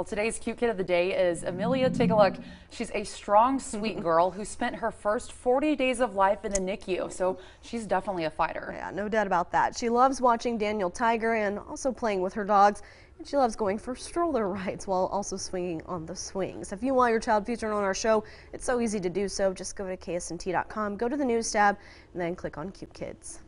Well, today's cute kid of the day is Emilia. Take a look. She's a strong, sweet mm-hmm. girl who spent her first 40 days of life in the NICU, so she's definitely a fighter. Yeah, no doubt about that. She loves watching Daniel Tiger and also playing with her dogs. And she loves going for stroller rides while also swinging on the swings. If you want your child featured on our show, it's so easy to do so. Just go to ksnt.com, go to the news tab, and then click on Cute Kids.